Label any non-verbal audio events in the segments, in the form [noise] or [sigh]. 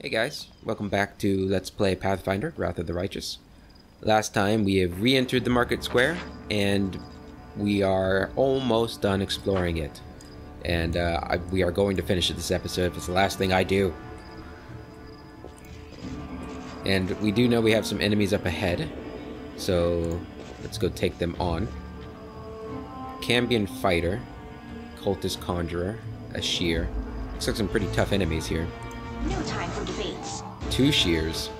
Hey guys, welcome back to Let's Play Pathfinder, Wrath of the Righteous. Last time we have re-entered the market square, and we are almost done exploring it. And uh, I, we are going to finish it this episode it's the last thing I do. And we do know we have some enemies up ahead, so let's go take them on. Cambion Fighter, Cultist Conjurer, Ashir. Looks like some pretty tough enemies here. No time for debates. Two shears.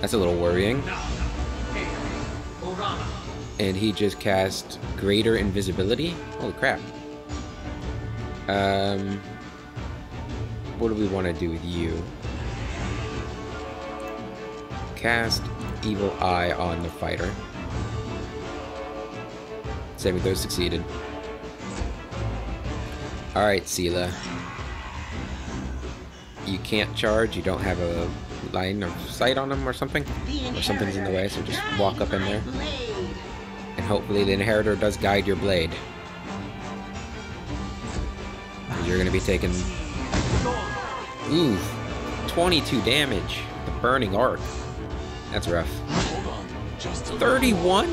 That's a little worrying. And he just cast Greater Invisibility? Holy crap. Um, what do we want to do with you? Cast Evil Eye on the fighter. Saving throw succeeded. Alright, Seelah. You can't charge, you don't have a line of sight on them or something? Or something's in the way, so just walk up in there. And hopefully the Inheritor does guide your blade. You're gonna be taking... Ooh, 22 damage. The Burning Arc. That's rough. 31?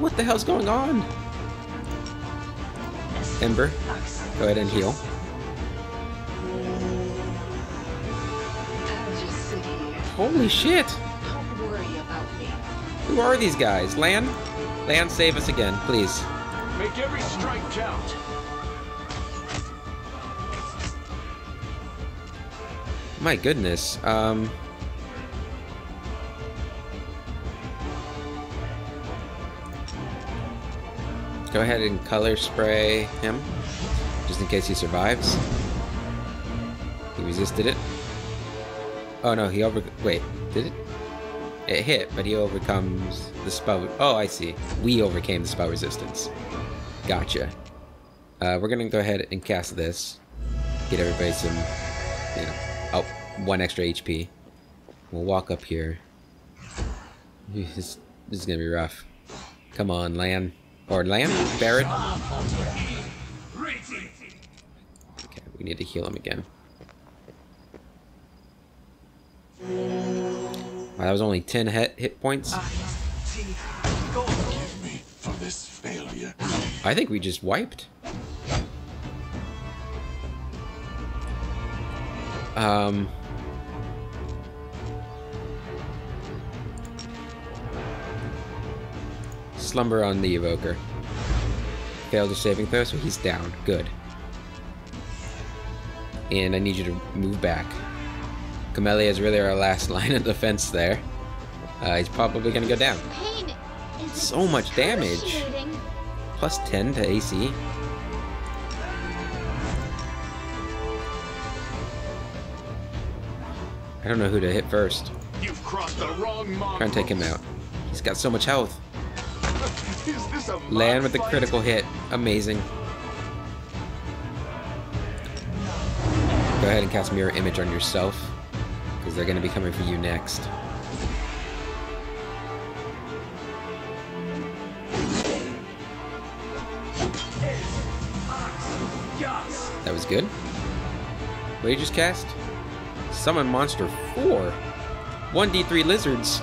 What the hell's going on? Ember, go ahead and heal. Holy shit! Don't worry about me. Who are these guys? Lann? Lann, save us again, please. Make every strike count. My goodness. Um. Go ahead and color spray him, just in case he survives. He resisted it. Oh no, he over. Wait, did it? It hit, but he overcomes the spell. Oh, I see. We overcame the spell resistance. Gotcha. Uh, we're gonna go ahead and cast this. Get everybody some, you know, oh, one extra HP. We'll walk up here. [sighs] This, this is gonna be rough. Come on, Lann. Or Lann? Barret? Okay, we need to heal him again. Wow, that was only 10 hit, hit points. Me for this failure. I think we just wiped. Um. Slumber on the evoker. Failed a saving throw, so he's down. Good. And I need you to move back. Camellia is really our last [laughs] line of defense there. Uh, he's probably gonna go down. So much damage. Plus 10 to AC. I don't know who to hit first. You've crossed the wrong. Try and take him out. He's got so much health. [laughs] Is this a Lann with a critical hit. Amazing. Go ahead and cast Mirror Image on yourself. They're going to be coming for you next. That was good. What did just cast? Summon Monster 4. 1d3 lizards.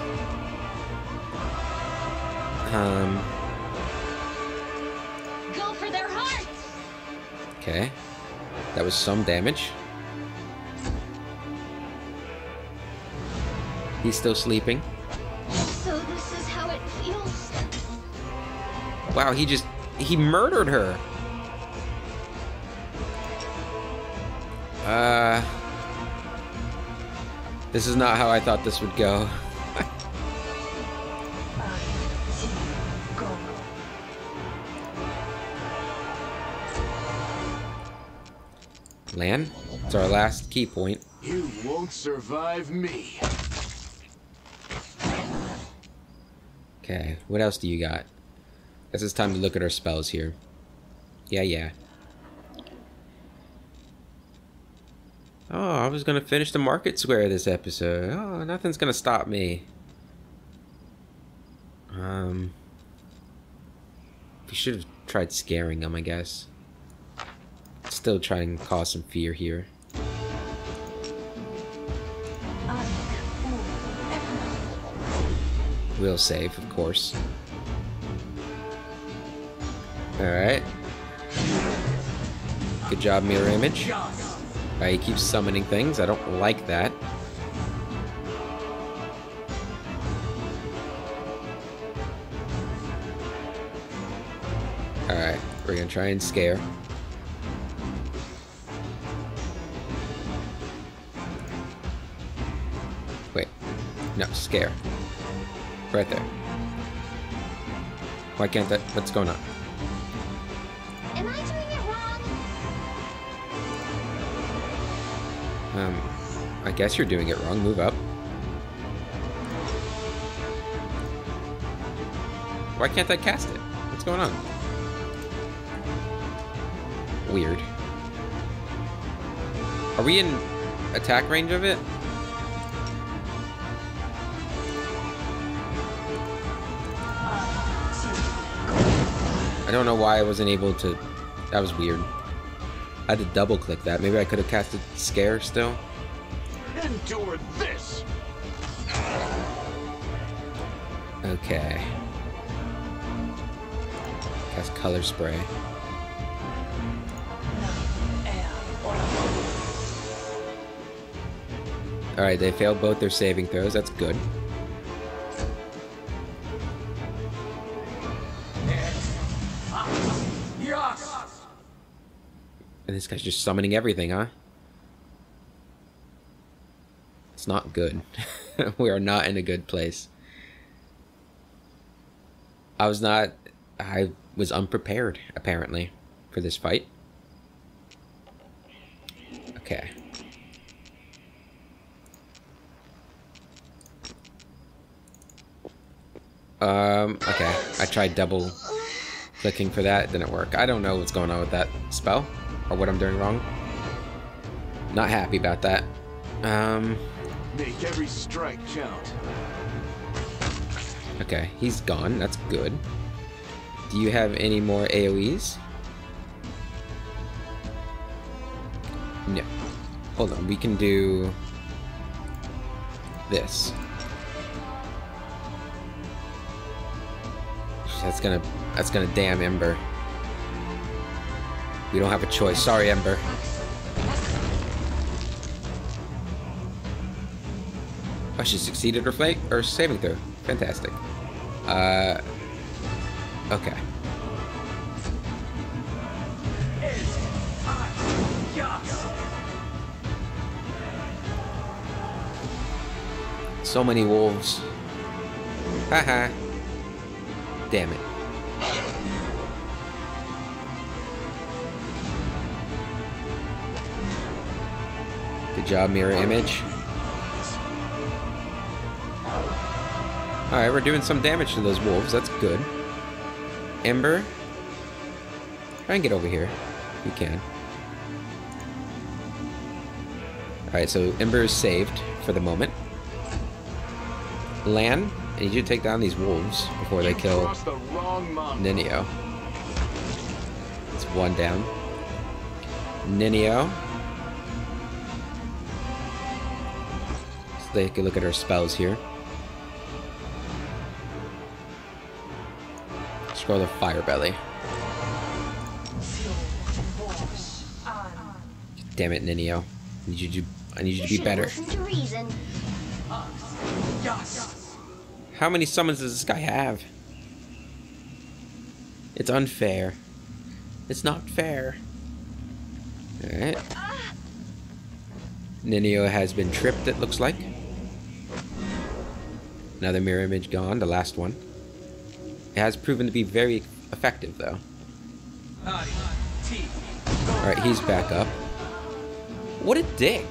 Um, Go for their hearts. okay. That was some damage. He's still sleeping. So this is how it feels. Wow, he just... He murdered her! Uh... This is not how I thought this would go. [laughs] Lann, it's our last key point. You won't survive me. Okay, what else do you got? Guess it's time to look at our spells here. Yeah, yeah. Oh, I was gonna finish the market square this episode. Oh, nothing's gonna stop me. Um, we should have tried scaring them, I guess. Still trying to cause some fear here. We'll save, of course. Alright. Good job, mirror image. Uh, he keeps summoning things. I don't like that. Alright, we're gonna try and scare. Wait. No, scare. Right there. Why can't that? What's going on? Am I doing it wrong? Um, I guess you're doing it wrong. Move up. Why can't I cast it? What's going on? Weird. Are we in attack range of it? Don't know why I wasn't able to... That was weird. I had to double click that. Maybe I could have casted Scare still. Endure this! Okay. Cast Color Spray. Alright, they failed both their saving throws. That's good. This guy's just summoning everything, huh? It's not good. [laughs] we are not in a good place. I was not... I was unprepared, apparently, for this fight. Okay. Um, okay. I tried double clicking for that. It didn't work. I don't know what's going on with that spell. Or what I'm doing wrong. Not happy about that. Um, Make every strike count. okay. He's gone. That's good. Do you have any more AoEs? No. Hold on. We can do this. That's gonna that's gonna damn Ember. We don't have a choice. Sorry, Ember. Oh, she succeeded her fake or saving throw. Fantastic. Uh, okay. So many wolves. Haha. Damn it. Good job, mirror image. Alright, we're doing some damage to those wolves. That's good. Ember. Try and get over here. You can. Alright, so Ember is saved for the moment. Lann, I need you to take down these wolves before they kill. Nenio. It's one down. Nenio. Take a look at our spells here. Scroll the Fire Belly. Damn it, Nenio. I need you to, I need you to be better. listened to reason. How many summons does this guy have? It's unfair. It's not fair. Alright. Ah. Nenio has been tripped, it looks like. Another mirror image gone, the last one. It has proven to be very effective, though. Alright, he's back up. What a dick!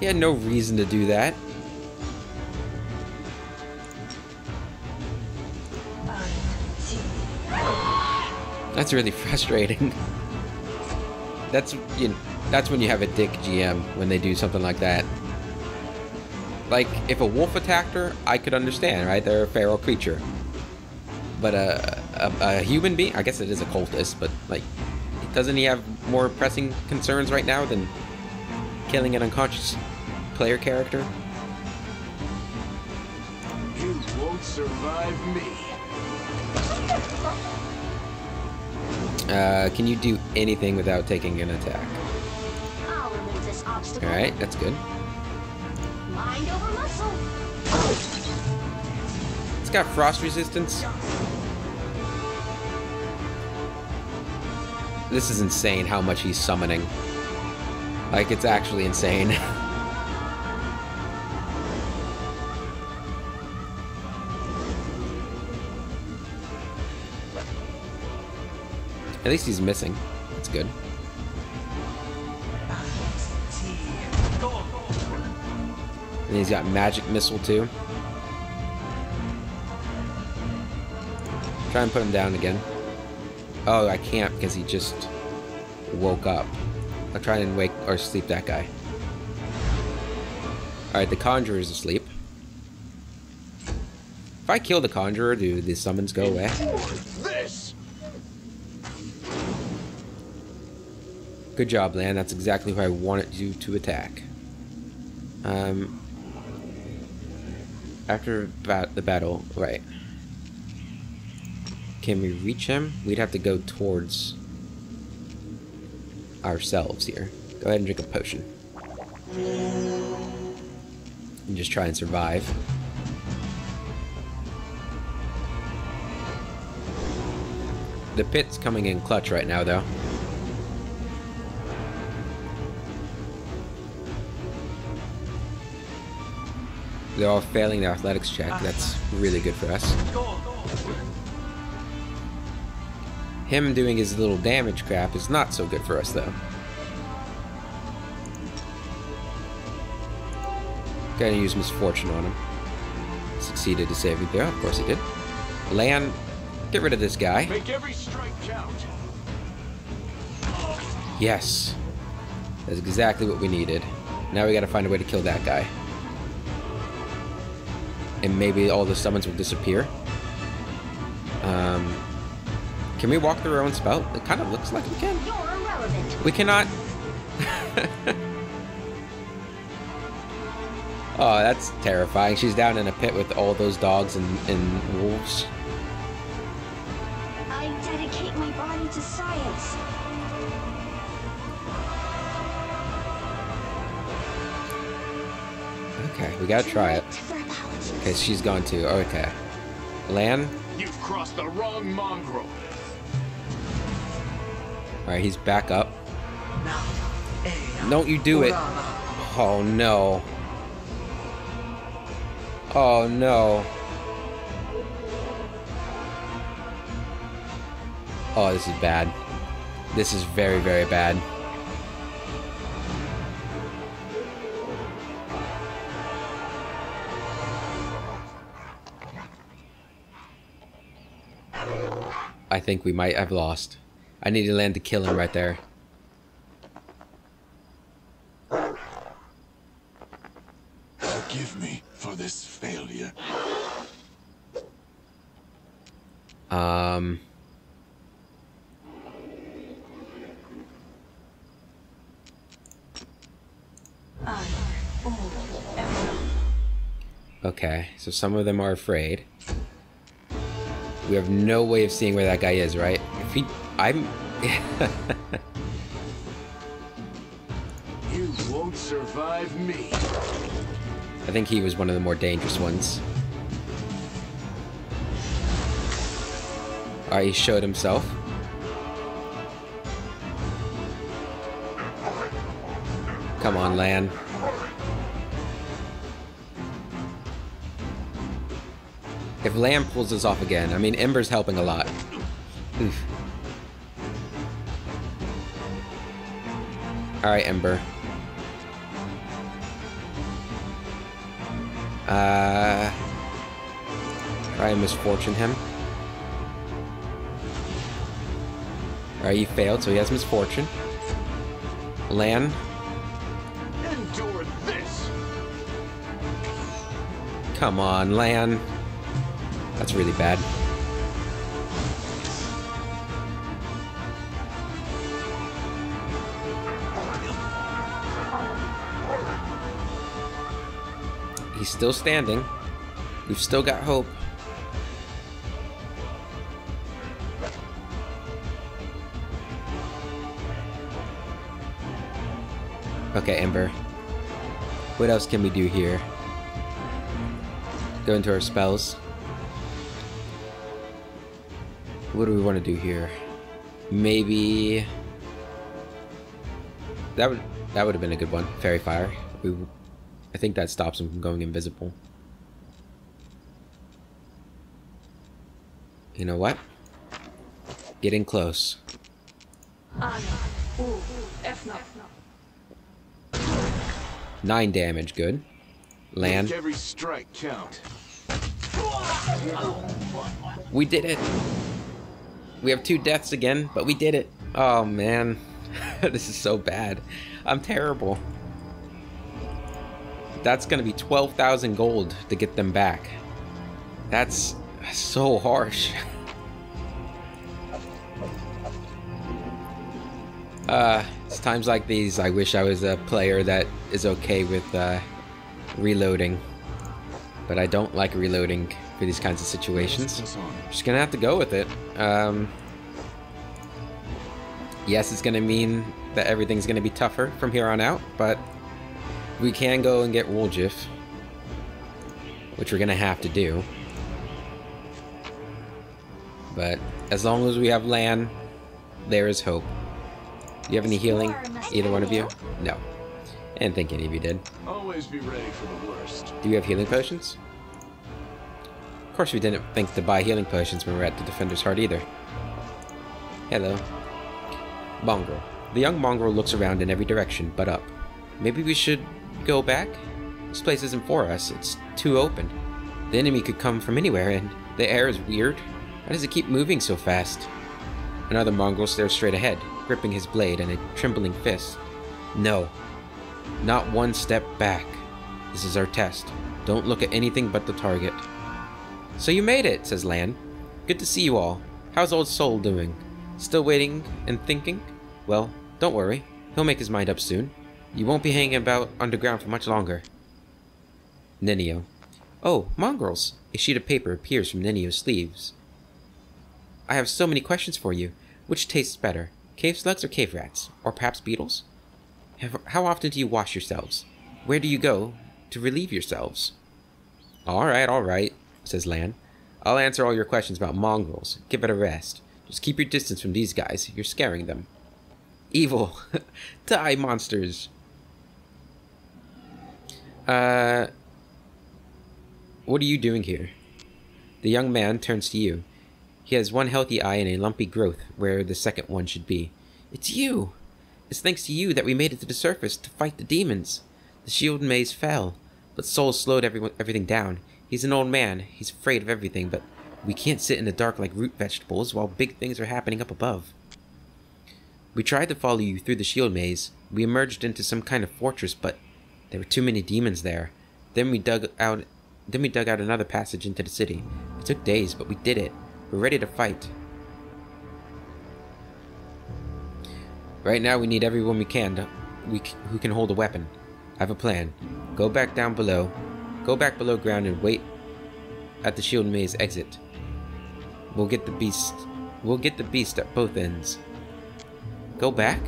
He had no reason to do that. That's really [laughs] frustrating. That's you know, that's when you have a dick GM when they do something like that. Like if a wolf attacked her, I could understand, right? They're a feral creature. But a, a, a human being, I guess it is a cultist, but like, doesn't he have more pressing concerns right now than killing an unconscious player character. You won't survive me. Uh, can you do anything without taking an attack? I'll remove this obstacle. Alright, that's good. Mind over muscle. It's got frost resistance. This is insane how much he's summoning. Like, it's actually insane. [laughs] At least he's missing. That's good. And he's got magic missile too. Try and put him down again. Oh, I can't because he just woke up. I'll try and wake or sleep that guy. Alright, the Conjurer is asleep. If I kill the Conjurer, do the summons go away? Good job, Lann. That's exactly who I wanted you to attack. Um, after bat the battle, right. Can we reach him? We'd have to go towards ourselves here. Go ahead and drink a potion. And just try and survive. The pit's coming in clutch right now, though. They're all failing their athletics check. That's really good for us. Him doing his little damage crap is not so good for us, though. Gotta use misfortune on him. Succeeded to save me there. Of course he did. Lann, get rid of this guy. Make every strike count. Yes. That's exactly what we needed. Now we gotta find a way to kill that guy. And maybe all the summons will disappear. Um, can we walk through our own spell? It kind of looks like we can. We cannot. [laughs] oh, that's terrifying. She's down in a pit with all those dogs and, and wolves. I dedicate my body to science. Okay, we gotta try it. For apologies. Okay, she's gone too. Okay. Lann? You've crossed the wrong mongrel. Alright, he's back up. Don't you do it. Oh no. Oh no. Oh, this is bad. This is very, very bad. I think we might have lost. I need to land to kill him right there. Forgive me for this failure. Um. Okay, so some of them are afraid. We have no way of seeing where that guy is, right? If he, I'm. [laughs] You won't survive me. I think he was one of the more dangerous ones. Alright, he showed himself. Come on, Lann. If Lann pulls this off again, I mean, Ember's helping a lot. Oof. Alright, Ember. Uh, try and misfortune him. Alright, he failed, so he has misfortune. Lann, Endure this. come on, Lann. That's really bad. He's still standing. We've still got hope. Okay, Ember. What else can we do here? Go into our spells. What do we want to do here? Maybe that would that would have been a good one. Fairy fire. We, I think that stops him from going invisible. You know what? Getting close. Nine damage, good. Lann. Every strike count. We did it. We have two deaths again, but we did it. Oh man, [laughs] this is so bad. I'm terrible. That's gonna be 12,000 gold to get them back. That's so harsh. [laughs] Uh, it's times like these I wish I was a player that is okay with uh, reloading. But I don't like reloading for these kinds of situations. Just gonna have to go with it. Um, yes, it's gonna mean that everything's gonna be tougher from here on out, but we can go and get Woljif, which we're gonna have to do. But as long as we have Lann, there is hope. Do you have any healing? Either one of you? No. I didn't think any of you did. Always be ready for the worst. Do you have healing potions? Course we didn't think to buy healing potions when we were at the Defender's Heart either. Hello. Mongrel. The young mongrel looks around in every direction, but up. Maybe we should go back? This place isn't for us. It's too open. The enemy could come from anywhere, and the air is weird. Why does it keep moving so fast? Another mongrel stares straight ahead, gripping his blade in a trembling fist. No. Not one step back. This is our test. Don't look at anything but the target. So you made it, says Lann. Good to see you all. How's old Soul doing? Still waiting and thinking? Well, don't worry. He'll make his mind up soon. You won't be hanging about underground for much longer. Nenio. Oh, mongrels! A sheet of paper appears from Nenio's sleeves. I have so many questions for you. Which tastes better, cave slugs or cave rats? Or perhaps beetles? How often do you wash yourselves? Where do you go to relieve yourselves? All right, all right, says Lann. I'll answer all your questions about mongrels. Give it a rest. Just keep your distance from these guys. You're scaring them. Evil. [laughs] Die, monsters. Uh. What are you doing here? The young man turns to you. He has one healthy eye and a lumpy growth where the second one should be. It's you! It's thanks to you that we made it to the surface to fight the demons. The shield maze fell, but Soul slowed everyone, everything down. He's an old man. He's afraid of everything, but we can't sit in the dark like root vegetables while big things are happening up above. We tried to follow you through the shield maze. We emerged into some kind of fortress, but there were too many demons there. Then we dug out then we dug out another passage into the city. It took days, but we did it. We're ready to fight. Right now we need everyone we can to, we who can hold a weapon. I have a plan. Go back down below. Go back below ground and wait at the shield maze exit. We'll get the beast. We'll get the beast at both ends. Go back?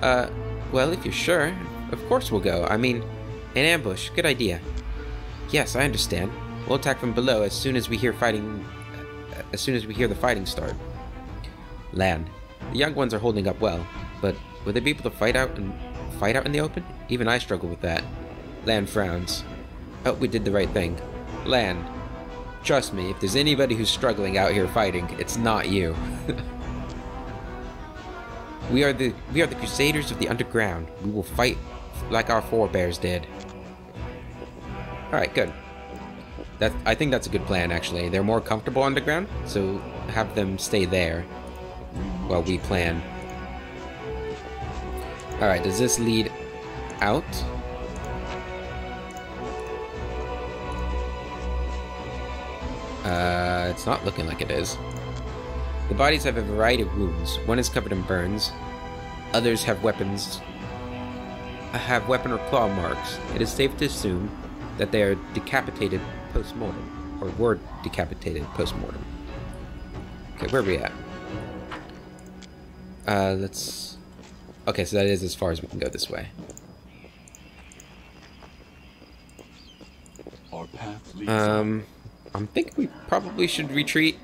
Uh, well, if you're sure, of course we'll go. I mean, an ambush. Good idea. Yes, I understand. We'll attack from below as soon as we hear fighting. As soon as we hear the fighting start. Lann. The young ones are holding up well, but will they be able to fight out and fight out in the open? Even I struggle with that. Lann frowns. Oh, we did the right thing. Lann. Trust me, if there's anybody who's struggling out here fighting, it's not you. [laughs] we are the we are the crusaders of the underground. We will fight like our forebears did. All right, good. That I think that's a good plan. Actually, they're more comfortable underground, so have them stay there while we plan. All right, does this lead out? Uh, it's not looking like it is. The bodies have a variety of wounds. One is covered in burns. Others have weapons. Have weapon or claw marks. It is safe to assume that they are decapitated post-mortem, or were decapitated post-mortem. Okay, where are we at? Uh, let's... Okay, so that is as far as we can go this way. Our path leads Um, I'm thinking we probably should retreat.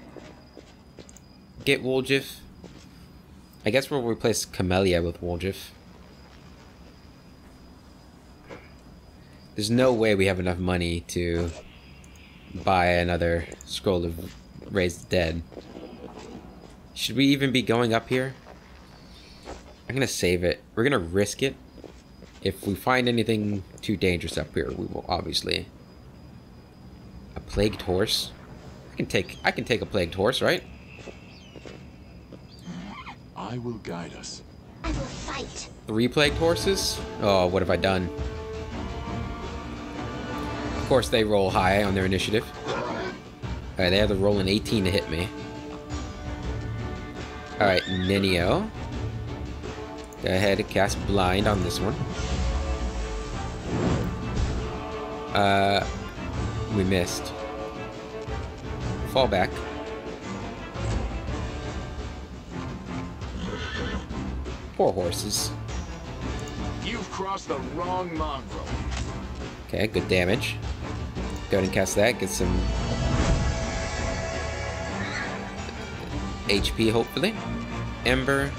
Get Woljif. I guess we'll replace Camellia with Woljif. There's no way we have enough money to buy another scroll of raise the dead. Should we even be going up here? I'm gonna save it. We're gonna risk it. If we find anything too dangerous up here, we will obviously a plagued horse? I can take I can take a plagued horse, right? I will guide us. I will fight. Three plagued horses? Oh, what have I done? Of course they roll high on their initiative. Alright, they have to roll an 18 to hit me. Alright, Nenio. Go ahead and cast blind on this one. Uh we missed. Fall back. Poor horses. You've crossed the wrong mongrel. Okay, good damage. Go ahead and cast that. Get some HP, hopefully. Ember.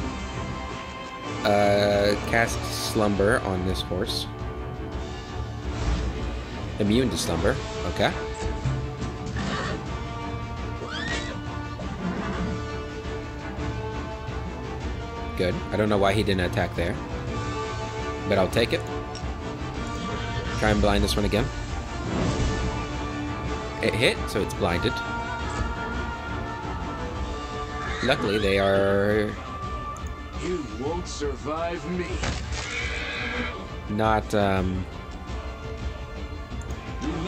Uh, cast Slumber on this horse. Immune to Slumber. Okay. Good. I don't know why he didn't attack there. But I'll take it. Try and blind this one again. It hit, so it's blinded. Luckily, they are You won't survive me. not um,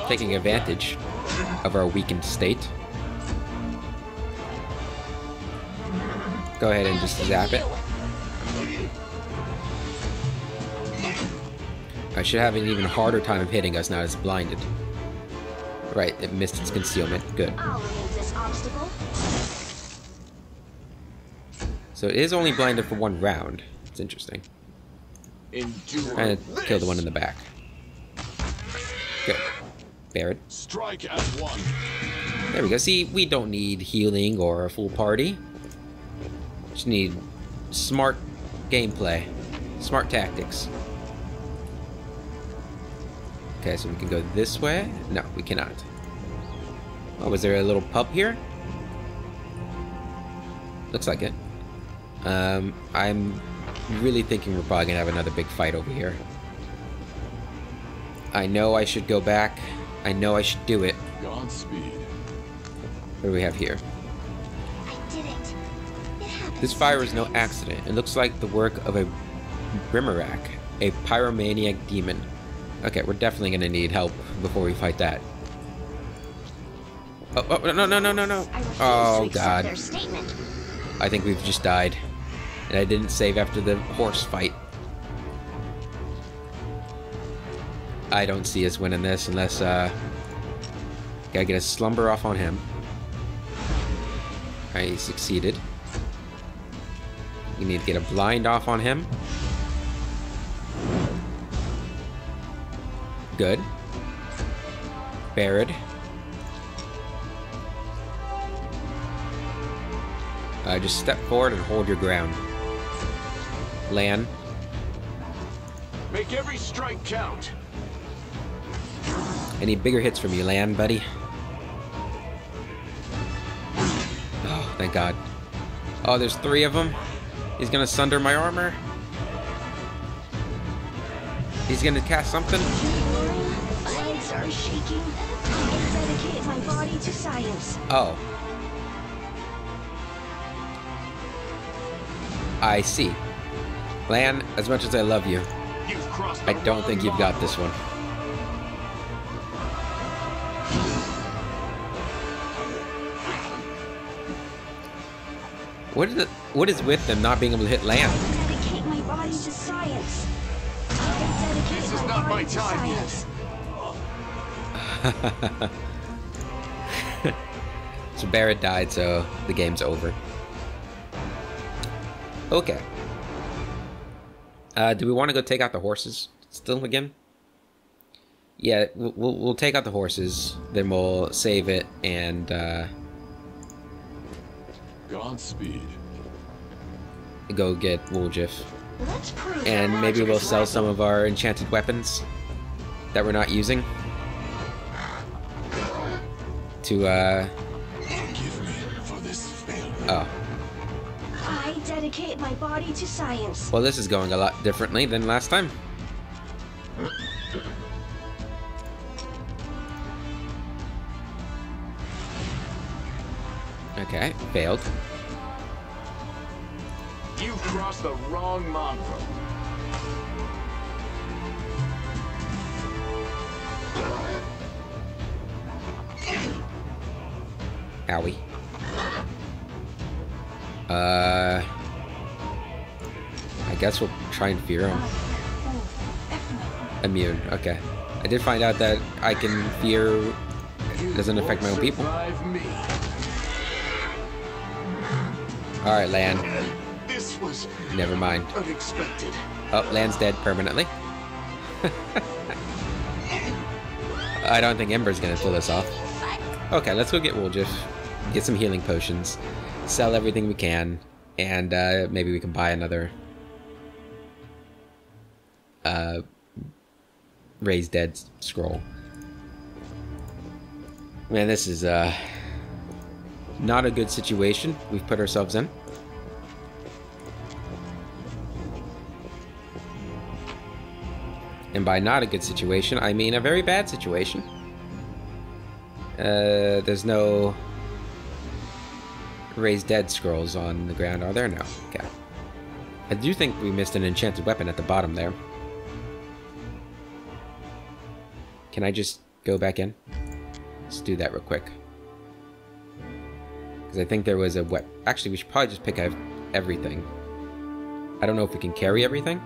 taking advantage of our weakened state. Go ahead and just zap it. I should have an even harder time of hitting us now that it's blinded. Right, it missed its concealment. Good. I'll remove this obstacle. So it is only blinded for one round. It's interesting. endure And this. kill the one in the back. Barrett. Strike at one. There we go. See, we don't need healing or a full party. Just need smart gameplay. Smart tactics. Okay, so we can go this way? No, we cannot. Oh, was there a little pup here? Looks like it. Um, I'm really thinking we're probably gonna have another big fight over here. I know I should go back. I know I should do it. Godspeed. What do we have here? I did it. It. This fire is no accident. It looks like the work of a Brimorak, a pyromaniac demon. Okay, we're definitely gonna need help before we fight that. Oh, oh no, no, no, no, no. Oh, God. I think we've just died. And I didn't save after the horse fight. I don't see us winning this unless, uh... Gotta get a slumber off on him. I succeeded. We need to get a blind off on him. Good. Barrett. Uh, just step forward and hold your ground. Lann. Make every strike count. I need bigger hits from you, Lann, buddy. Oh, thank God. Oh, there's three of them. He's gonna sunder my armor. He's gonna cast something. My legs are shaking. I dedicated my body to science. Oh. I see. Lann, as much as I love you, I don't think you've got this one. What is it? What is with them not being able to hit Lann? Dedicate my body to science. This is not my time yet. [laughs] so Barrett died, so the game's over. Okay. Uh, do we want to go take out the horses still again? Yeah, we'll, we'll, we'll take out the horses, then we'll save it and uh, Godspeed. go get Woljif. Let's And maybe we'll sell right. some of our enchanted weapons that we're not using to, uh, Forgive me for this failure. oh. I dedicate my body to science. Well, this is going a lot differently than last time. Okay, failed. You've crossed the wrong mongrel. Owie. Uh... I guess we'll try and fear him. Immune, okay. I did find out that I can fear You Doesn't affect my own people. Me. Alright, Lann. This was Never mind. unexpected. Oh, Lann's dead permanently. [laughs] I don't think Ember's gonna pull this off. Okay, let's go get Woljif, get some healing potions, sell everything we can, and uh, maybe we can buy another uh, raised dead scroll. Man, this is uh, not a good situation we've put ourselves in. And by not a good situation, I mean a very bad situation. Uh, there's no raised dead scrolls on the ground, are there? No. Okay. I do think we missed an enchanted weapon at the bottom there. Can I just go back in? Let's do that real quick. Because I think there was a wep- Actually, we should probably just pick up everything. I don't know if we can carry everything.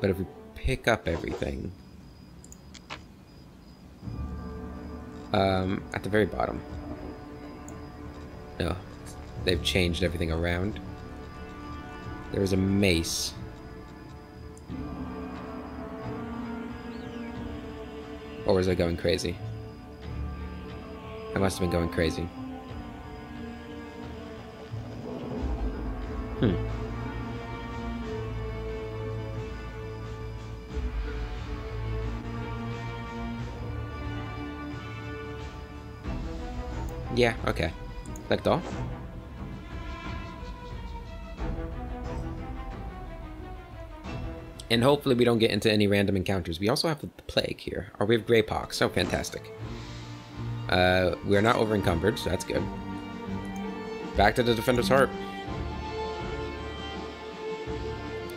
But if we pick up everything... Um, at the very bottom. No. They've changed everything around. There was a mace. Or was I going crazy? I must have been going crazy. Hmm. Yeah, okay. Select all. And hopefully we don't get into any random encounters. We also have the plague here. Or we have Greypox. So fantastic. Uh, we're not over encumbered, so that's good. Back to the Defender's Heart.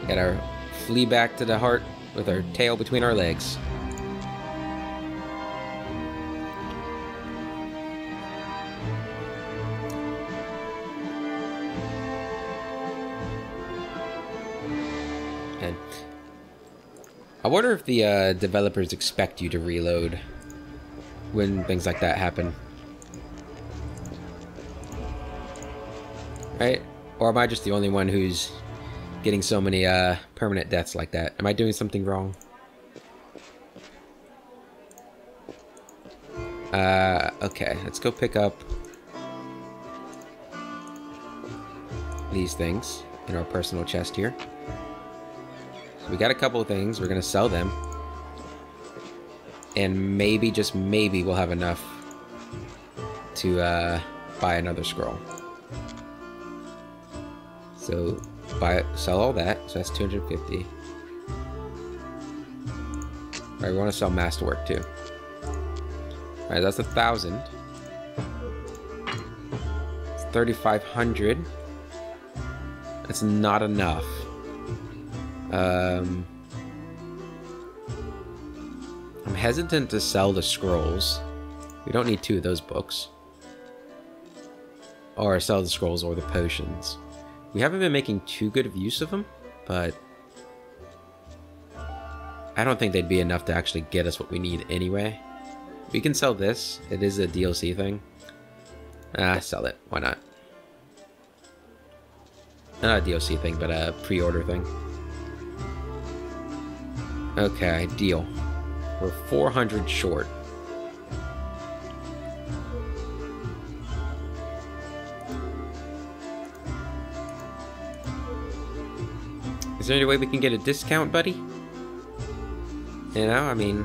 Get our flea back to the heart with our tail between our legs. I wonder if the uh, developers expect you to reload when things like that happen. Right? Or am I just the only one who's getting so many uh, permanent deaths like that? Am I doing something wrong? Uh, okay, let's go pick up these things in our personal chest here. So we got a couple of things. We're going to sell them. And maybe, just maybe, we'll have enough to uh, buy another scroll. So, buy sell all that. So that's 250. Alright, we want to sell Masterwork too. Alright, that's a thousand. It's 3,500. That's not enough. Um, hesitant to sell the scrolls. We don't need two of those books. Or sell the scrolls or the potions. We haven't been making too good of use of them, but... I don't think they'd be enough to actually get us what we need anyway. We can sell this. It is a DLC thing. Ah, sell it. Why not? Not a DLC thing, but a pre-order thing. Okay, deal. We're 400 short. Is there any way we can get a discount, buddy? You know, I mean...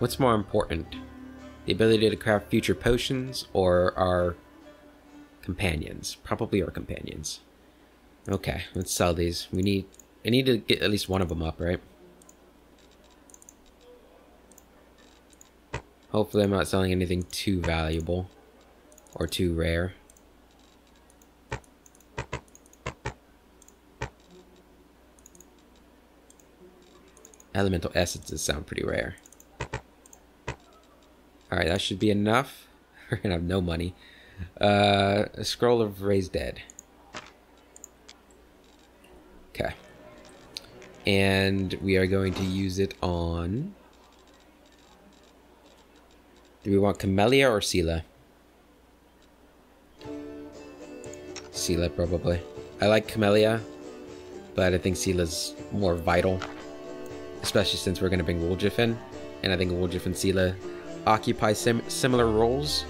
What's more important? The ability to craft future potions or our companions? Probably our companions. Okay, let's sell these. We need... I need to get at least one of them up, right? Hopefully I'm not selling anything too valuable. Or too rare. Elemental essences sound pretty rare. Alright, that should be enough. [laughs] We're gonna have no money. Uh, a scroll of raise dead. Okay. And we are going to use it on... Do we want Camellia or Seelah? Seelah, probably. I like Camellia, but I think Seelah's more vital. Especially since we're going to bring Woljif in. And I think Woljif and Seelah occupy sim similar roles.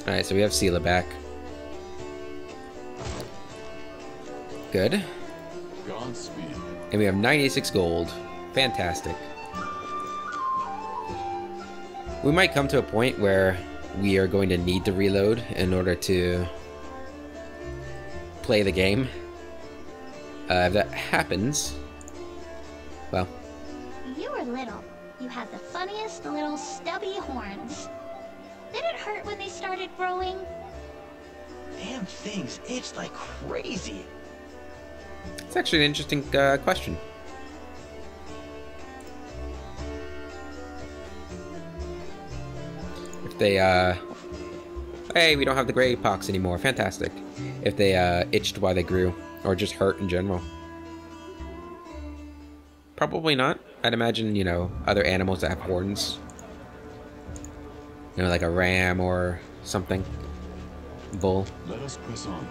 Alright, so we have Seelah back. Good. Godspeed. And we have 96 gold. Fantastic. We might come to a point where we are going to need to reload in order to play the game. Uh, if that happens, well, You were little. You had the funniest little stubby horns. Did it hurt when they started growing? Damn things itch like crazy. It's actually an interesting uh, question. If they, uh, hey, we don't have the gray pox anymore. Fantastic. If they uh, itched while they grew, or just hurt in general. Probably not. I'd imagine, you know, other animals that have horns. You know, like a ram or something. Bull. Let us press on.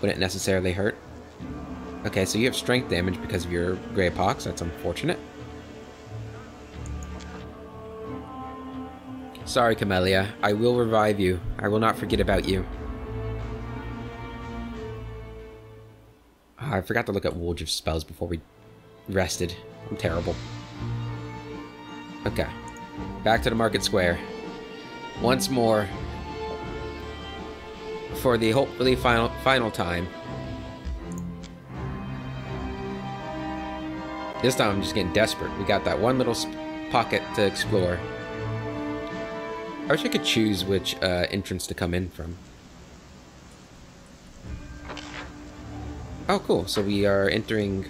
Wouldn't necessarily hurt. Okay, so you have strength damage because of your gray pox. That's unfortunate. Sorry, Camellia. I will revive you. I will not forget about you. Ah, I forgot to look at Woljif's spells before we rested. I'm terrible. Okay. Back to the market square. Once more. For the hopefully final final time. This time I'm just getting desperate. We got that one little pocket to explore. I wish I could choose which uh, entrance to come in from. Oh, cool. So we are entering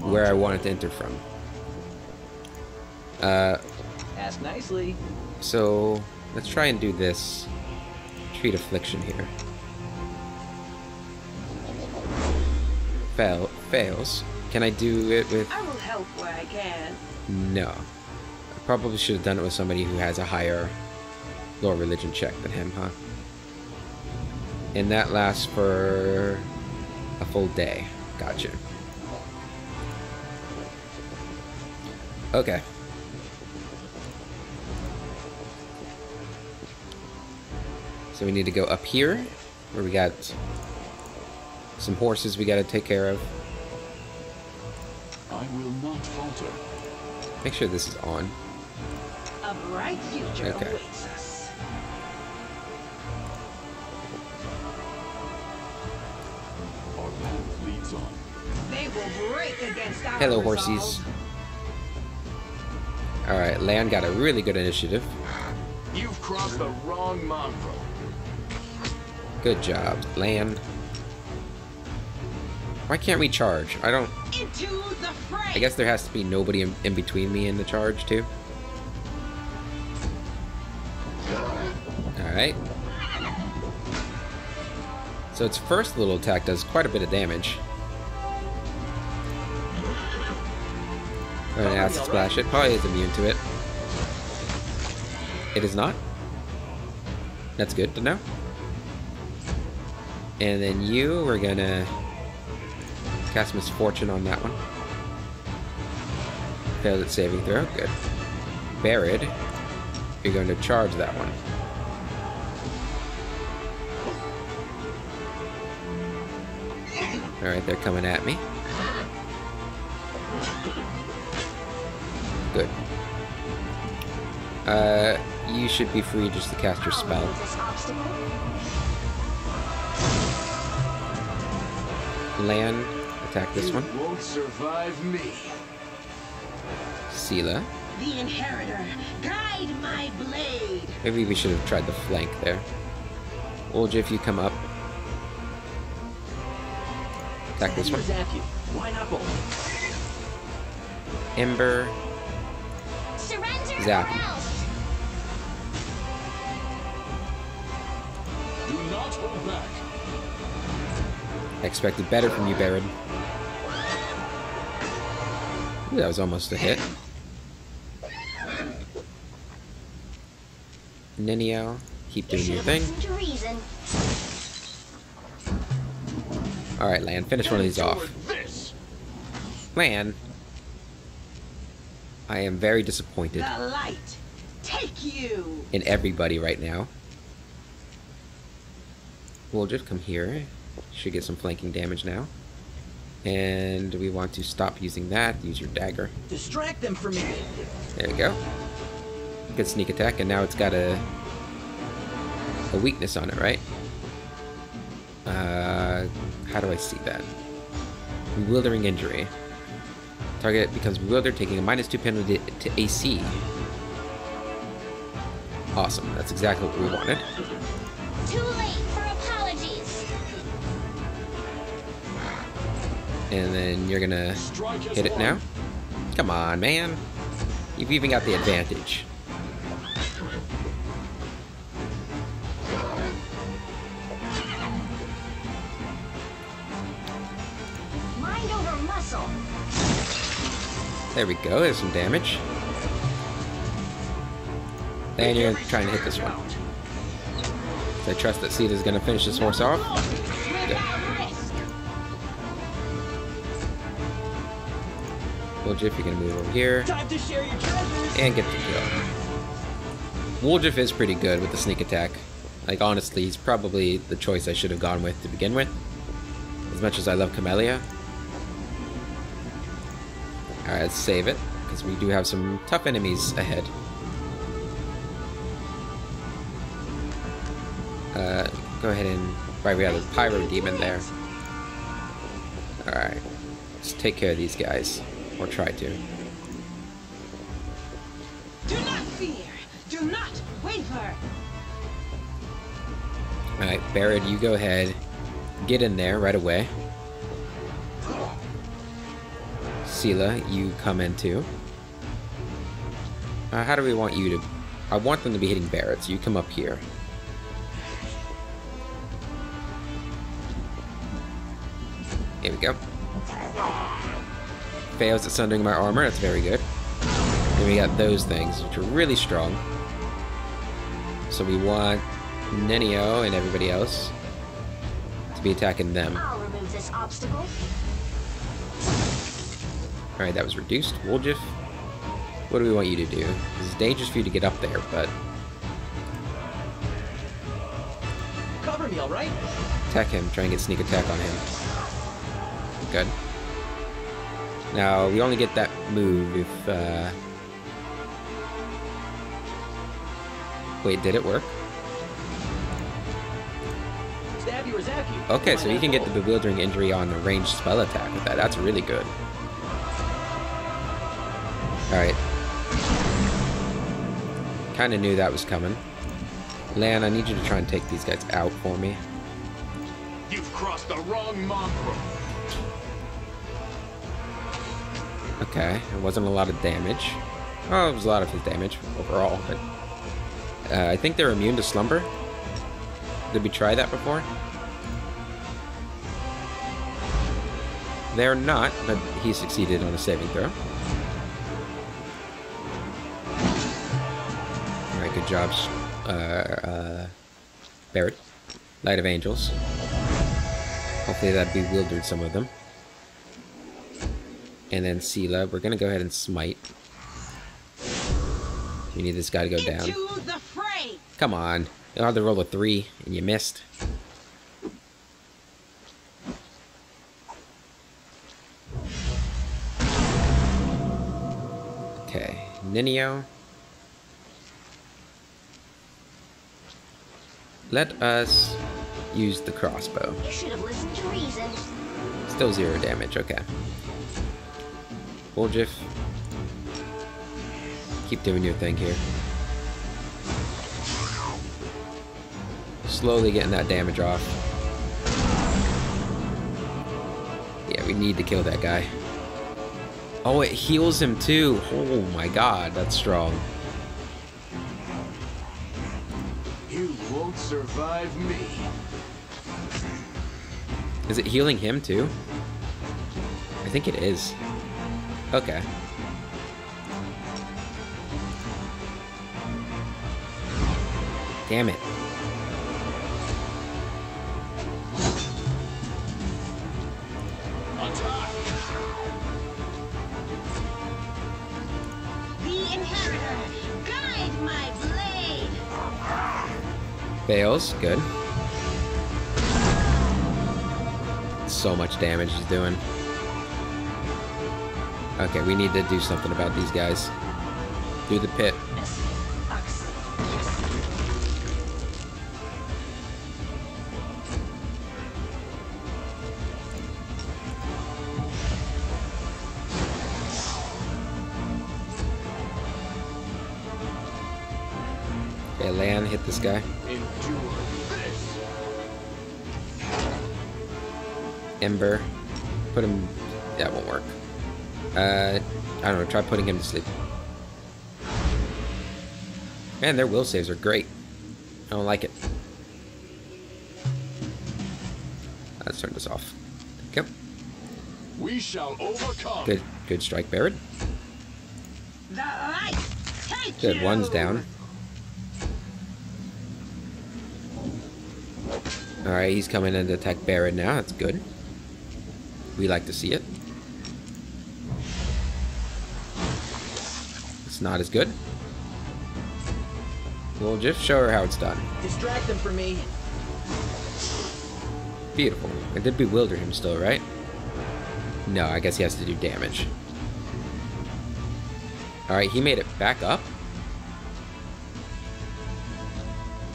where I wanted to enter from. Uh, Ask nicely. so let's try and do this. Treat affliction here. Fail fails. Can I do it with? I will help where I can. No. I probably should have done it with somebody who has a higher lore religion check than him, huh? And that lasts for a full day. Gotcha. Okay. So we need to go up here, where we got some horses we gotta take care of. I will not falter. Make sure this is on. A bright future Okay. awaits us. Our path leads on. They will break against our Hello, resolve. horsies. Alright, Lann got a really good initiative. You've crossed the wrong mongrel. Good job, Lann. Why can't we charge? I don't... I guess there has to be nobody in, in between me and the charge, too. Alright. So its first little attack does quite a bit of damage. Or an acid splash. It probably is immune to it. It is not. That's good to know. And then you, we're gonna cast Misfortune on that one. Failed its saving throw. Good. Barret, you're going to charge that one. Alright, they're coming at me. Good. Uh, you should be free just to cast your spell. This obstacle. Lann, attack this you one. won't survive me. Seelah. The Inheritor, guide my blade. Maybe we should have tried the flank there. Wolja, if you come up. Attack this one. Zap you. Why not both? Ember. Surrender Zap. or else. Do not hold back. I expected better from you, Barret. Ooh, that was almost a hit. Nenio, keep doing your thing. listened to reason. Alright, Lann, finish one of these off. Lann. I am very disappointed The light, take you. in everybody right now. We'll just come here. Should get some flanking damage now. And we want to stop using that. Use your dagger. Distract them from me. There we go. Good sneak attack, and now it's got a a weakness on it, right? Uh, how do I see that? Bewildering injury. Target becomes bewildered, taking a minus two penalty to AC. Awesome. That's exactly what we wanted. Too late And then you're gonna hit it now. Come on, man. You've even got the advantage. Mind over muscle. There we go. There's some damage. And you're trying to hit this one. I trust that Sita's gonna finish this horse off. Without risk. Woljif, you're gonna move over here Time to share your treasures. and get the kill. Woljif is pretty good with the sneak attack. Like honestly, he's probably the choice I should have gone with to begin with. As much as I love Camellia. Alright, let's save it, because we do have some tough enemies ahead. Uh, go ahead and... Right, we have the Pyro Demon there. Alright. Let's take care of these guys. Or try to. Do not fear. Do not waver. Alright, Barret, you go ahead. Get in there right away. Seelah, you come in too. Uh, how do we want you to... I want them to be hitting Barret, so you come up here. Here we go. Fails at sundering my armor, that's very good. Then we got those things, which are really strong. So we want Nenio and everybody else to be attacking them. I'll remove this obstacle. Alright, that was reduced. Woljif, what do we want you to do? It's dangerous for you to get up there, but Cover me, all right? attack him. Try and get sneak attack on him. Good. Now, we only get that move if, uh... Wait, did it work? Stab you or zap you. Okay, so you can get the bewildering injury on the ranged spell attack with that. That's really good. Alright. Kinda knew that was coming. Lann, I need you to try and take these guys out for me. You've crossed the wrong mongrel. Okay, it wasn't a lot of damage. Oh, it was a lot of his damage overall, but... Uh, I think they're immune to slumber. Did we try that before? They're not, but he succeeded on a saving throw. Alright, good job, uh, uh, Barrett. Light of Angels. Hopefully that bewildered some of them. And then Seelah, we're gonna go ahead and smite. We need this guy to go down. Into the fray! Come on. You had to roll a three, and you missed. Okay, Nenio. Let us use the crossbow. You should have listened to reason. Still zero damage, okay. Woljif. Keep doing your thing here. Slowly getting that damage off. Yeah, we need to kill that guy. Oh, it heals him too. Oh my god, that's strong. You won't survive me. Is it healing him too? I think it is. Okay. Damn it. Attack! The inheritor! Guide my blade! Fails. Good. So much damage he's doing. Okay, we need to do something about these guys. Do the pit. Okay, Lann, hit this guy. Ember. Put him. That won't work. Uh, I don't know. Try putting him to sleep. Man, their will saves are great. I don't like it. Let's turn this off. Okay. We shall overcome! Good. Good strike, Barrett. The light! Take Good. you! One's down. All right, he's coming in to attack Barrett now. That's good. We like to see it. It's not as good. We'll just show her how it's done. Distract them for me. Beautiful. It did bewilder him still, right? No, I guess he has to do damage. Alright, he made it back up?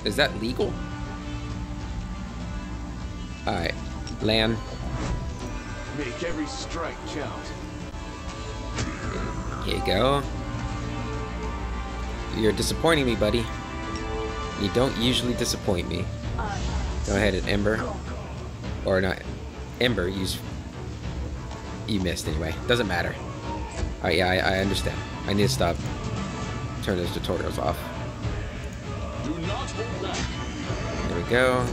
Is that legal? Alright, Lann. Make every strike count. Here you go. You're disappointing me, buddy. You don't usually disappoint me. Go ahead and Ember. Or not. Ember, use. You missed anyway. Doesn't matter. Alright, yeah, I, I understand. I need to stop. Turn those tutorials off. Do not hold back! There we go.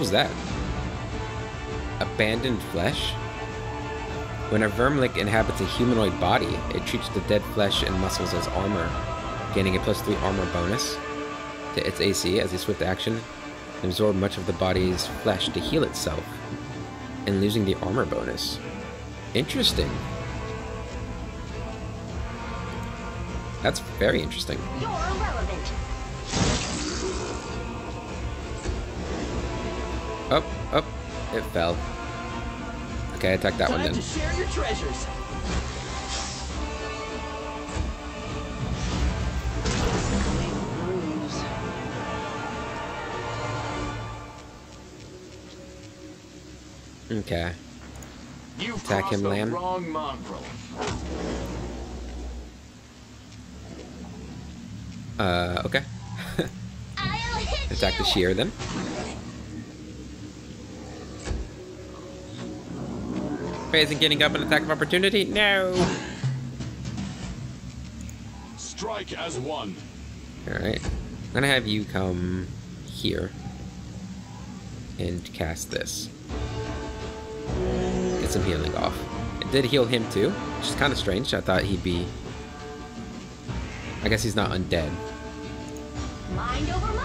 Was that? Abandoned flesh? When a Vermlek inhabits a humanoid body, it treats the dead flesh and muscles as armor, gaining a plus 3 armor bonus to its AC as a swift action, and absorb much of the body's flesh to heal itself, and losing the armor bonus. Interesting. That's very interesting. You're. It fell. Okay, attack that one then. to share your treasures. Okay. You've Attack him, the Lann. wrong mongrel. Uh, okay. [laughs] I'll hit Attack the you. shear then. Prey isn't getting up an attack of opportunity? No! Strike as one. Alright. I'm gonna have you come here. And cast this. Get some healing off. It did heal him too, which is kind of strange. I thought he'd be... I guess he's not undead. Mind over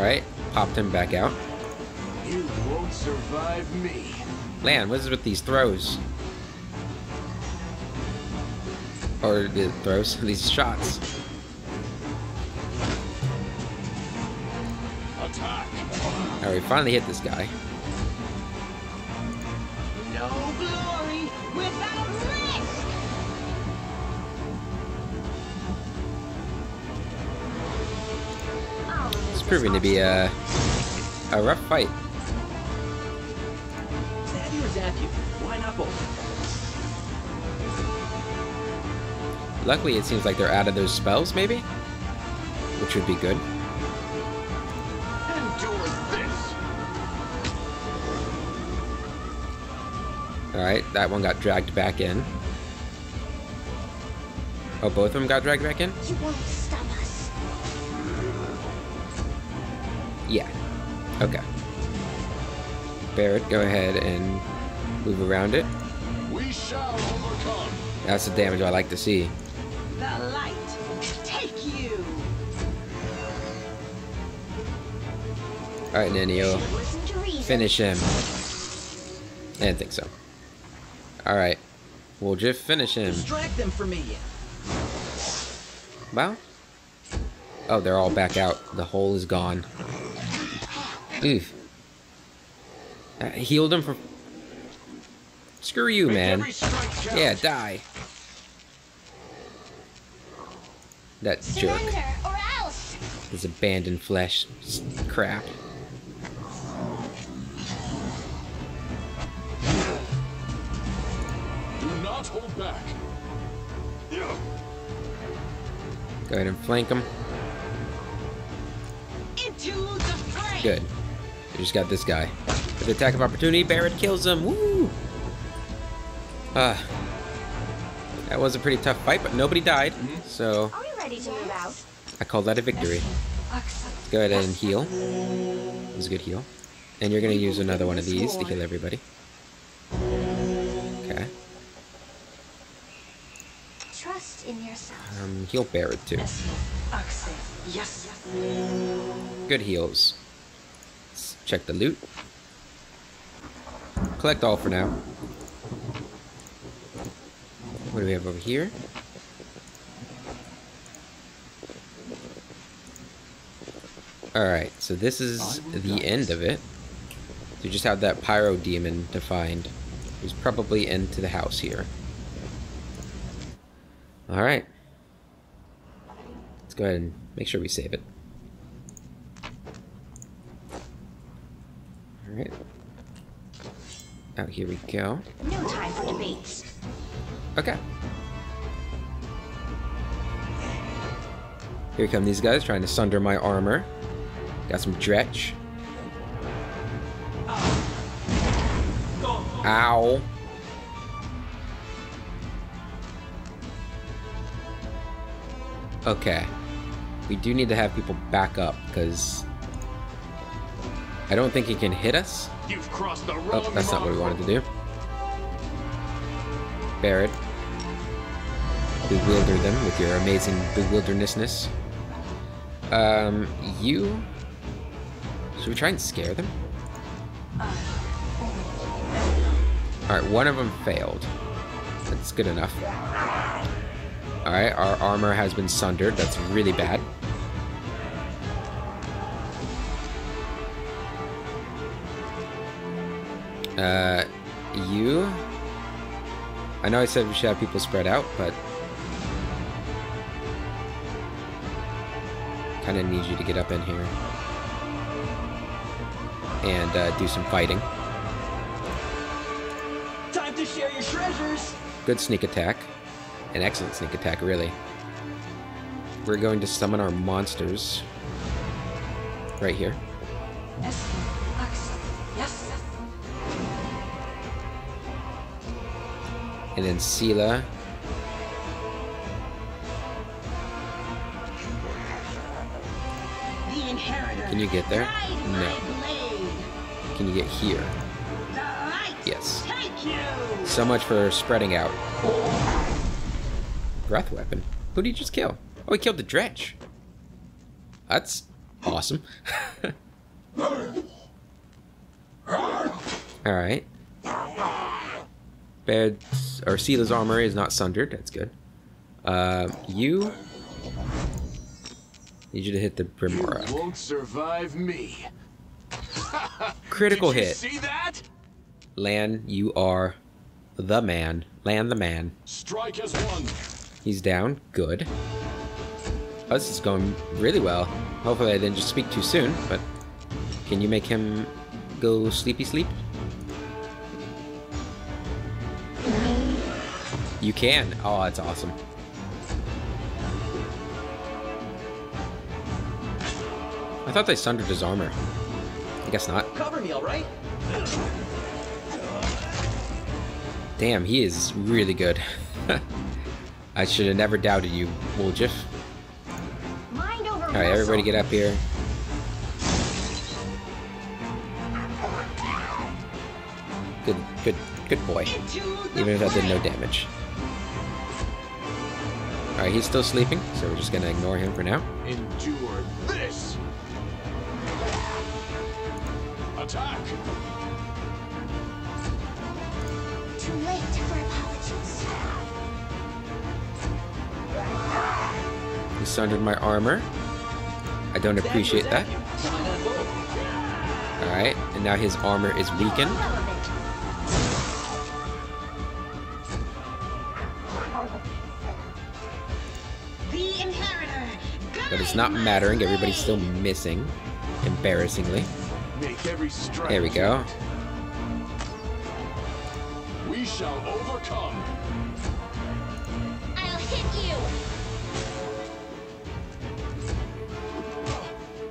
Alright, popped him back out. You won't survive me. Man, what is with these throws? Or the throws, [laughs] these shots. Attack. Alright, we finally hit this guy. Proving to be a, a rough fight. Stab or zap? Why not both? Luckily, it seems like they're out of those spells, maybe? Which would be good. Alright, that one got dragged back in. Oh, both of them got dragged back in? Barrett, go ahead and move around it. We shall overcome. That's the damage I like to see. The light take you. Alright, Nenio. Listen to reason. Finish him. I didn't think so. Alright. We'll just finish him. Distract them for me. Well. Oh, they're all back out. The hole is gone. Oof. I healed him for... Screw you, Make man. every strike count. Yeah, die. That jerk. Surrender. This abandoned flesh crap. Do not hold back. Yeah. Go ahead and flank him. Into the fray. Good. We just got this guy. With the attack of opportunity, Barrett kills him. Woo! Ah. that was a pretty tough fight, but nobody died. So Are we ready to move out? I call that a victory. Go ahead and heal. It was a good heal. And you're gonna use another one of these to heal everybody. Okay. Trust in yourself. Um, heal Barrett too. Yes. Good heals. Let's check the loot. Collect all for now. What do we have over here? Alright, so this is the end of it. We just have that pyro demon to find. Who's probably into the house here. Alright. Let's go ahead and make sure we save it. Alright. Out here we go. No time for debates. Okay. Here come these guys trying to sunder my armor. Got some dretch. Ow. Okay. We do need to have people back up because I don't think he can hit us. You've crossed the wrong Oh, that's not what we wanted to do. Barrett. Bewilder them with your amazing bewildernessness. Um, you... Should we try and scare them? Alright, one of them failed. That's good enough. Alright, our armor has been sundered. That's really bad. Uh, you? I know I said we should have people spread out, but kind of need you to get up in here and uh, do some fighting. Time to share your treasures. Good sneak attack, an excellent sneak attack, really. we're going to summon our monsters right here. Yes, And then Seelah. Can you get there? No. Can you get here? Yes. So much for spreading out. Breath weapon. Who did he just kill? Oh, he killed the dretch. That's awesome. [laughs] Alright. Bed or Seelah's armor is not sundered. That's good. Uh, you need you to hit the You won't survive me. [laughs] Critical hit. See that? Lann, you are the man. Lann the man. Strike as one. He's down. Good. Oh, this is going really well. Hopefully I didn't just speak too soon, but can you make him go sleepy sleep? You can. Oh, that's awesome. I thought they sundered his armor. I guess not. Cover me, all right? Damn, he is really good. [laughs] I should have never doubted you, Woljif. Alright, everybody get up here. Good, good, good boy. Even if that did no damage. Alright, he's still sleeping, so we're just gonna ignore him for now. Endure this. Attack. Too late for apologies. He sundered my armor. I don't appreciate that. Why not both? Alright, and now his armor is weakened. It's not mattering, everybody's still missing. Embarrassingly. Make every. There we go. We shall overcome. I'll hit you.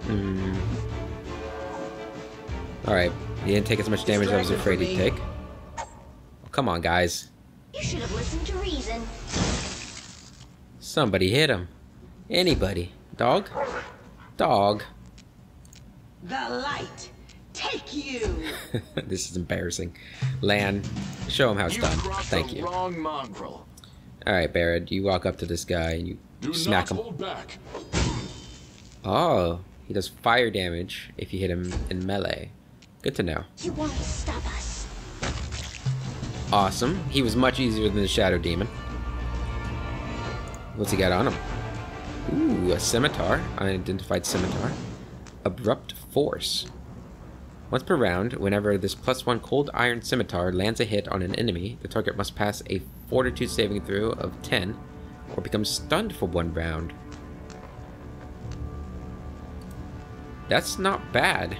Hmm. Alright, he didn't take as much damage as I was afraid he'd me. take. Come on, guys. You should have listened to reason. Somebody hit him. Anybody. Dog? Dog. The light. Take you. [laughs] this is embarrassing. Lann, show him how it's You done. Thank you. wrong mongrel. Alright, Barrett, you walk up to this guy and you Do smack not him. hold back. Oh, he does fire damage if you hit him in melee. Good to know. You won't stop us. Awesome. He was much easier than the Shadow Demon. What's he got on him? Ooh, a scimitar. Unidentified scimitar. Abrupt Force. Once per round, whenever this plus one cold iron scimitar lands a hit on an enemy, the target must pass a fortitude saving throw of 10 or become stunned for one round. That's not bad.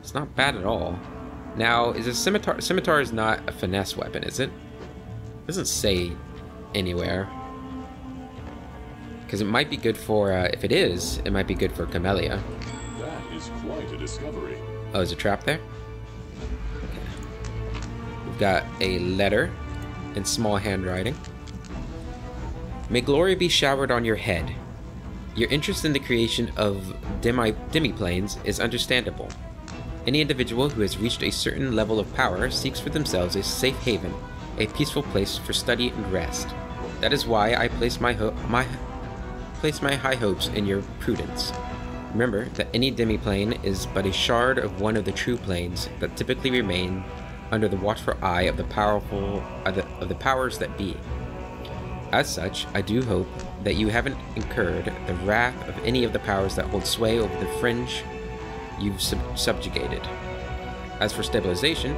It's not bad at all. Now, is a scimitar scimitar is not a finesse weapon, is it? doesn't say anywhere. Because it might be good for, uh, if it is, it might be good for Camellia. That is quite a discovery. Oh, there's a trap there? Okay. We've got a letter in small handwriting. May glory be showered on your head. Your interest in the creation of demi demiplanes is understandable. Any individual who has reached a certain level of power seeks for themselves a safe haven, a peaceful place for study and rest. That is why I place my ho- my place my high hopes in your prudence. Remember that any demiplane is but a shard of one of the true planes that typically remain under the watchful eye of the powerful of the, of the powers that be. As such, I do hope that you haven't incurred the wrath of any of the powers that hold sway over the fringe you've sub- subjugated. As for stabilization,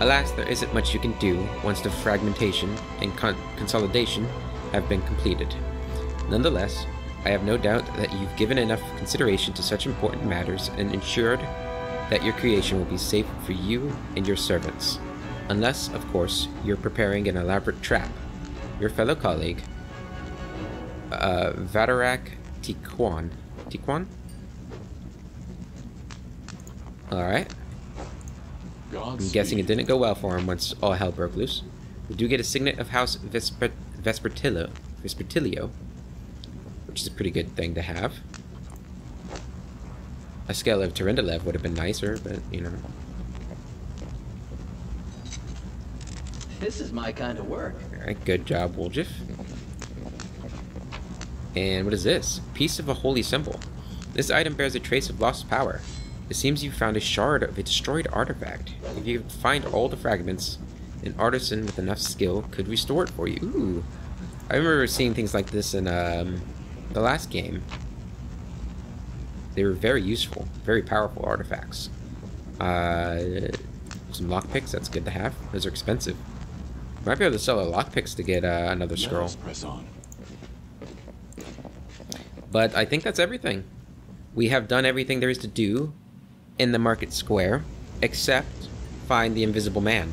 alas, there isn't much you can do once the fragmentation and con- consolidation have been completed. Nonetheless, I have no doubt that you've given enough consideration to such important matters and ensured that your creation will be safe for you and your servants. Unless, of course, you're preparing an elaborate trap. Your fellow colleague, Uh, Vadarak Tiquan. Tiquan? Alright. I'm guessing it didn't go well for him once all hell broke loose. We do get a signet of House Vesper Vespertilio, Vespertilio, which is a pretty good thing to have. A scale of Terendelev would have been nicer, but, you know. This is my kind of work. Alright, good job, Woljif. And what is this? Piece of a holy symbol. This item bears a trace of lost power. It seems you found a shard of a destroyed artifact. If you find all the fragments, an artisan with enough skill could restore it for you. Ooh. I remember seeing things like this in um, the last game. They were very useful, very powerful artifacts. Uh, some lockpicks, that's good to have. Those are expensive. Might be able to sell a lockpicks to get uh, another scroll. Press on. But I think that's everything. We have done everything there is to do in the market square, except find the invisible man.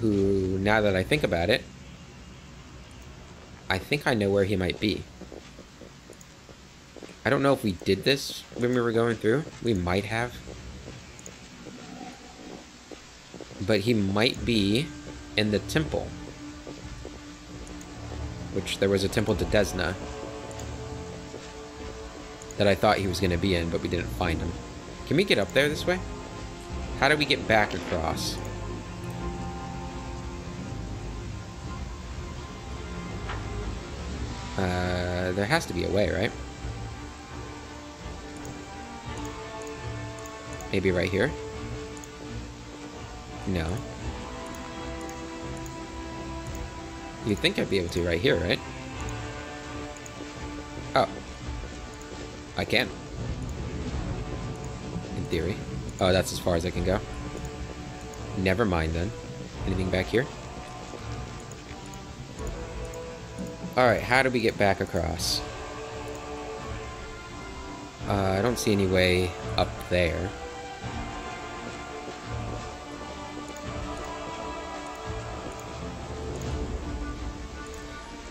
Who, now that I think about it, I think I know where he might be. I don't know if we did this when we were going through. We might have. But he might be in the temple. Which there was a temple to Desna that I thought he was going to be in, but we didn't find him. Can we get up there this way? How do we get back across? Uh, there has to be a way, right? Maybe right here? No. You'd think I'd be able to right here, right? Oh. I can. In theory. Oh, that's as far as I can go. Never mind then. Anything back here? Alright, how do we get back across? Uh, I don't see any way up there.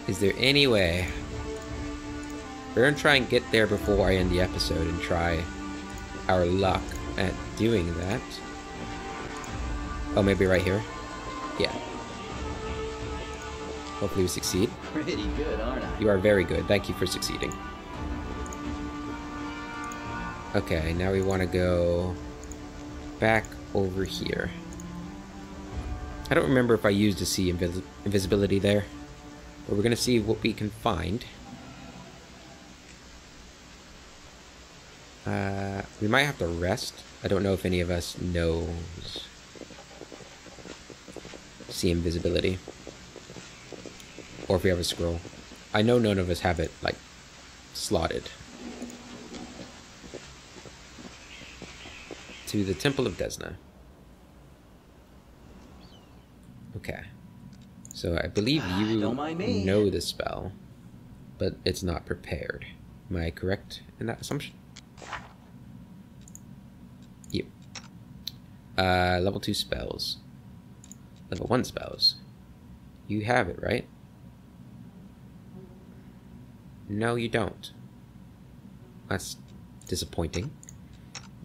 Is there any way? We're gonna try and get there before I end the episode and try our luck at doing that. Oh, maybe right here? Yeah. Hopefully we succeed. Pretty good, aren't I? You are very good. Thank you for succeeding. Okay, now we want to go back over here. I don't remember if I used a C invis invisibility there. But we're going to see what we can find. Uh, we might have to rest. I don't know if any of us knows see invisibility. Or if we have a scroll. I know none of us have it, like, slotted. To the Temple of Desna. Okay. So I believe you mind me. know the spell, but it's not prepared. Am I correct in that assumption? You. Uh, level 2 spells. Level 1 spells. You have it, right? No, you don't. That's disappointing.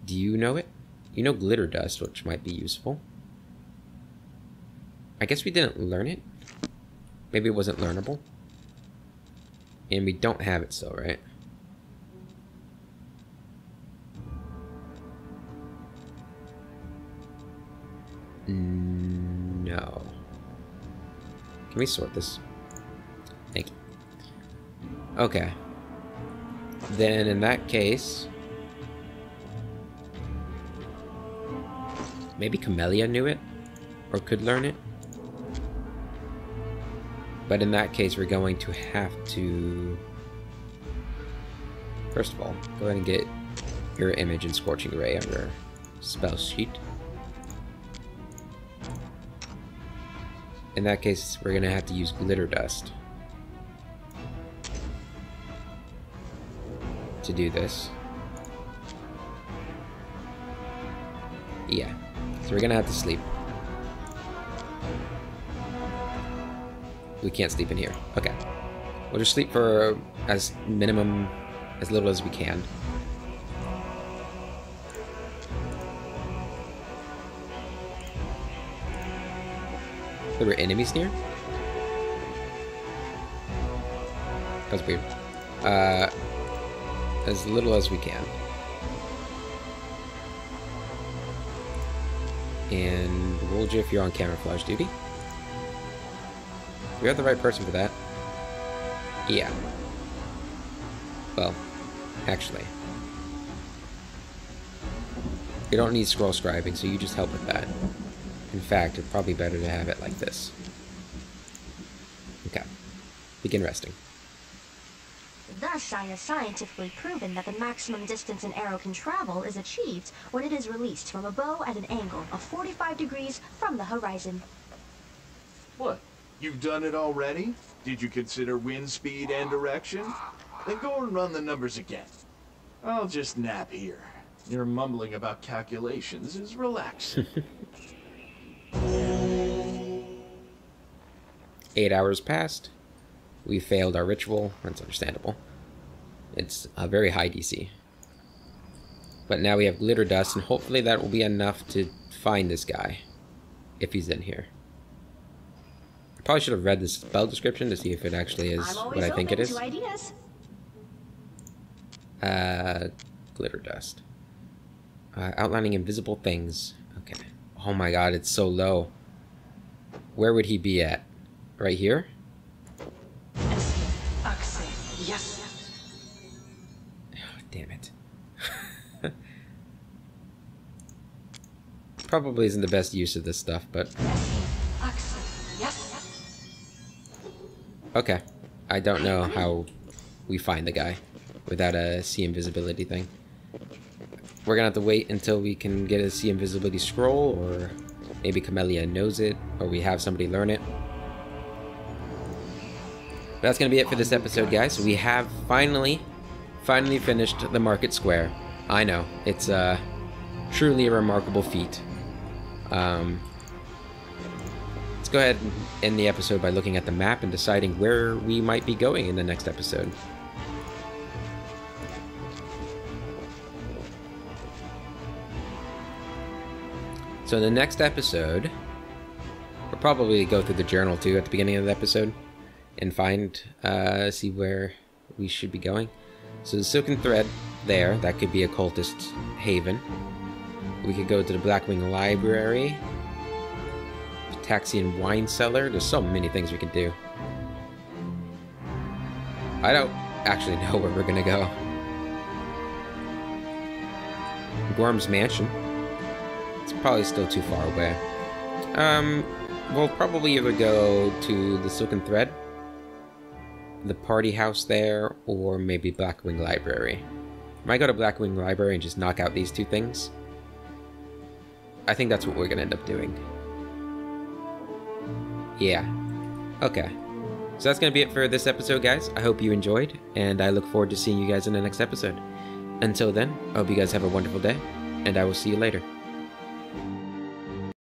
Do you know it? You know glitter dust, which might be useful. I guess we didn't learn it. Maybe it wasn't learnable. And we don't have it still, right? Mm, no. Can we sort this? Okay. Then in that case... Maybe Camellia knew it? Or could learn it? But in that case, we're going to have to... First of all, go ahead and get your image in Scorching Ray on your spell sheet. In that case, we're going to have to use Glitter Dust. To do this. Yeah. So we're to have to sleep. we can't sleep in here. Okay. We'll just sleep for as minimum, as little as we can. There were enemies near? That's weird. Uh, as little as we can. And hold you if you're on camouflage duty. We have the right person for that. Yeah. Well, actually. You don't need scroll scribing, so you just help with that. In fact, it's probably better to have it like this. Okay. Begin resting. Thus, I scientifically proven that the maximum distance an arrow can travel is achieved when it is released from a bow at an angle of 45 degrees from the horizon. What? You've done it already? Did you consider wind speed and direction? Then go and run the numbers again. I'll just nap here. Your mumbling about calculations is relaxing. [laughs] Eight hours passed. We failed our ritual. That's understandable. It's a very high DC. But now we have glitter dust, and hopefully that will be enough to find this guy. If he's in here. I probably should have read the spell description to see if it actually is what I think it open is. to ideas. Uh, glitter dust. Uh, outlining invisible things. Okay. Oh my god, it's so low. Where would he be at? Right here? Yes. Probably isn't the best use of this stuff, but okay. I don't know how we find the guy without a see invisibility thing. We're gonna have to wait until we can get a see invisibility scroll, or maybe Camellia knows it, or we have somebody learn it. But that's gonna be it for this episode, guys. We have finally, finally finished the market square. I know it's uh, truly a remarkable feat. Um, let's go ahead and end the episode by looking at the map and deciding where we might be going in the next episode. So in the next episode, we'll probably go through the journal too at the beginning of the episode and find, uh, see where we should be going. So the Silken Thread there, that could be a cultist haven. We could go to the Blackwing Library, Taxian Wine Cellar. There's so many things we could do. I don't actually [laughs] know where we're gonna go. Gwerm's Mansion. It's probably still too far away. Um, we'll probably either go to the Silken Thread, the party house there, or maybe Blackwing Library. Might go to Blackwing Library and just knock out these two things. I think that's what we're gonna end up doing. Yeah. Okay. So that's gonna be it for this episode, guys. I hope you enjoyed, and I look forward to seeing you guys in the next episode. Until then, I hope you guys have a wonderful day, and I will see you later.